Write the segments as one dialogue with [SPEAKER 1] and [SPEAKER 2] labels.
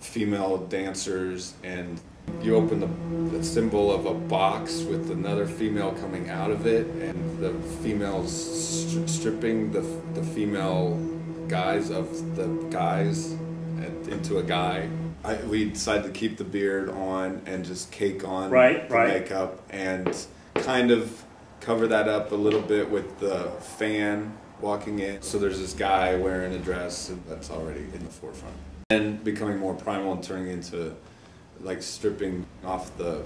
[SPEAKER 1] female dancers, and you open the, the symbol of a box with another female coming out of it, and the females stri- stripping the, the female guys of the guys and, into a guy. I, we decided to keep the beard on and just cake on
[SPEAKER 2] Right,
[SPEAKER 1] the
[SPEAKER 2] right.
[SPEAKER 1] makeup and kind of cover that up a little bit with the fan walking in. So there's this guy wearing a dress that's already in the forefront. And becoming more primal and turning into like stripping off the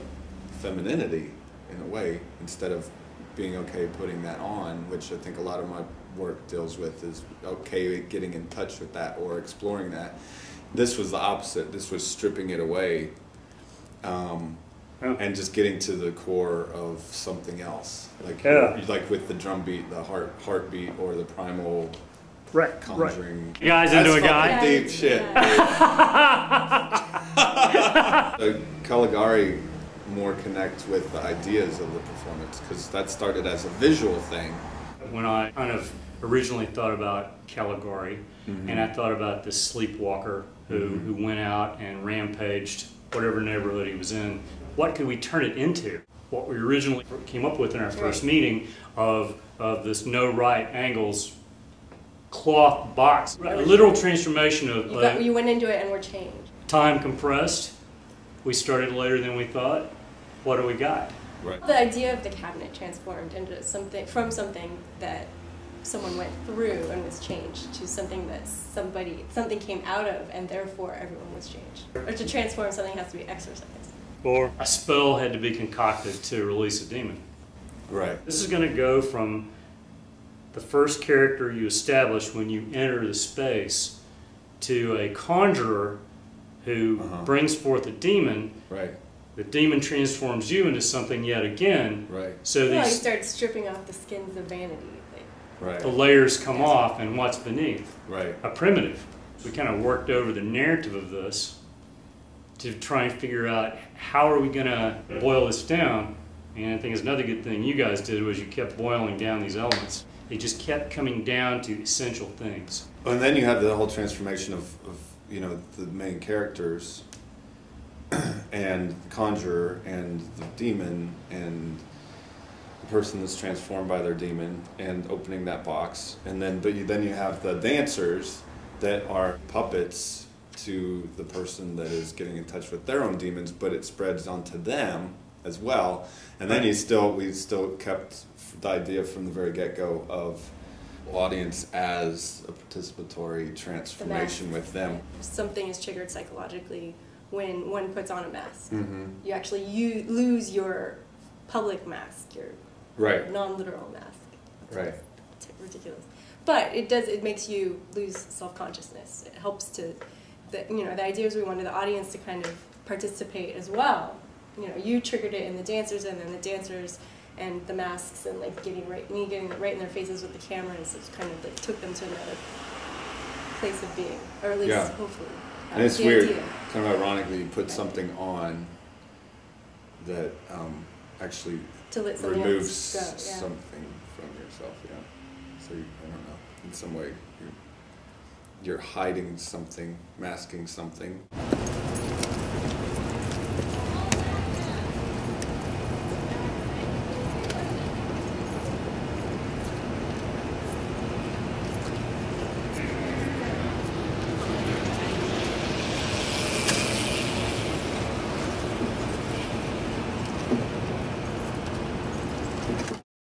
[SPEAKER 1] femininity in a way instead of being okay putting that on, which I think a lot of my work deals with is okay getting in touch with that or exploring that. This was the opposite. This was stripping it away um,
[SPEAKER 2] Oh.
[SPEAKER 1] and just getting to the core of something else, like
[SPEAKER 2] Yeah.
[SPEAKER 1] like with the drum beat, the heart heartbeat, or the primal
[SPEAKER 2] Right, right.
[SPEAKER 1] conjuring.
[SPEAKER 2] You guys into a
[SPEAKER 1] That's
[SPEAKER 2] guy?
[SPEAKER 1] Deep
[SPEAKER 3] Yeah.
[SPEAKER 1] shit. the Caligari more connects with the ideas of the performance because that started as a visual thing.
[SPEAKER 2] When I kind of originally thought about Caligari, and I thought about this sleepwalker who, who went out and rampaged whatever neighborhood he was in, what could we turn it into? What we originally came up with in our first meeting of, of this no right angles cloth box, a literal transformation of
[SPEAKER 3] You, got,
[SPEAKER 2] uh,
[SPEAKER 3] you went into it and were changed.
[SPEAKER 2] time compressed. We started later than we thought. What do we got?
[SPEAKER 1] Right.
[SPEAKER 3] The idea of the cabinet transformed into something from something that someone went through and was changed to something that somebody something came out of and therefore everyone was changed. Or to transform something has to be exercised.
[SPEAKER 2] Or a spell had to be concocted to release a demon.
[SPEAKER 1] Right.
[SPEAKER 2] This is going to go from the first character you establish when you enter the space to a conjurer who
[SPEAKER 1] Uh-huh.
[SPEAKER 2] brings forth a demon.
[SPEAKER 1] Right.
[SPEAKER 2] The demon transforms you into something yet again.
[SPEAKER 1] Right.
[SPEAKER 2] So
[SPEAKER 3] Well, you
[SPEAKER 2] these
[SPEAKER 3] start stripping off the skins of vanity. Like,
[SPEAKER 1] Right.
[SPEAKER 2] the layers come off, and what's beneath?
[SPEAKER 1] Right.
[SPEAKER 2] A primitive. We kind of worked over the narrative of this to try and figure out how are we going to boil this down. And I think it's another good thing you guys did was you kept boiling down these elements. They just kept coming down to essential things.
[SPEAKER 1] And then you have the whole transformation of, of you know the main characters and the conjurer and the demon and the person that's transformed by their demon and opening that box and then but you, then you have the dancers that are puppets to the person that is getting in touch with their own demons but it spreads onto them as well and then you still we still kept the idea from the very get-go of audience as a participatory transformation
[SPEAKER 3] mask.
[SPEAKER 1] with them
[SPEAKER 3] Something is triggered psychologically when one puts on a mask.
[SPEAKER 1] mm-hmm.
[SPEAKER 3] You actually you lose your public mask, your
[SPEAKER 1] right
[SPEAKER 3] non-literal mask.
[SPEAKER 1] right
[SPEAKER 3] It's ridiculous. But it does. It makes you lose self-consciousness. It helps to, the, you know, the idea is we wanted the audience to kind of participate as well. You know, you triggered it in the dancers, and then the dancers and the masks, and like getting right, me getting right in their faces with the cameras. It kind of like took them to another place of being, or at least
[SPEAKER 1] Yeah.
[SPEAKER 3] hopefully.
[SPEAKER 1] And it's weird
[SPEAKER 3] idea.
[SPEAKER 1] kind of ironically you put something on that um, actually
[SPEAKER 3] To let else go. Yeah.
[SPEAKER 1] something from yourself yeah so you, i don't know in some way you're, you're hiding something masking something